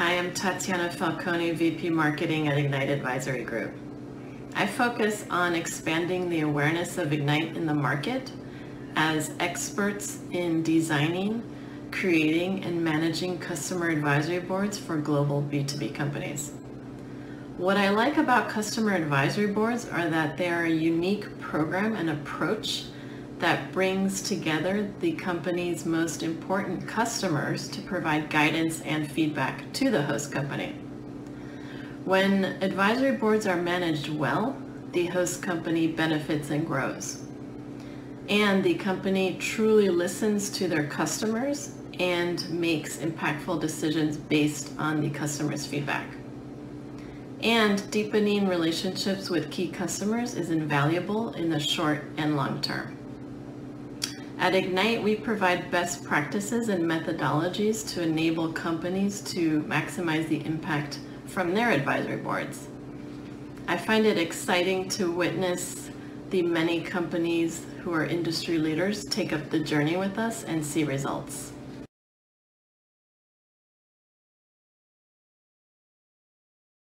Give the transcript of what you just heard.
Hi, I'm Tatiana Falconi, VP Marketing at Ignite Advisory Group. I focus on expanding the awareness of Ignite in the market as experts in designing, creating, and managing customer advisory boards for global B2B companies. What I like about customer advisory boards are that they are a unique program and approach that brings together the company's most important customers to provide guidance and feedback to the host company. When advisory boards are managed well, the host company benefits and grows. And the company truly listens to their customers and makes impactful decisions based on the customer's feedback. And deepening relationships with key customers is invaluable in the short and long term. At Ignite, we provide best practices and methodologies to enable companies to maximize the impact from their advisory boards. I find it exciting to witness the many companies who are industry leaders take up the journey with us and see results.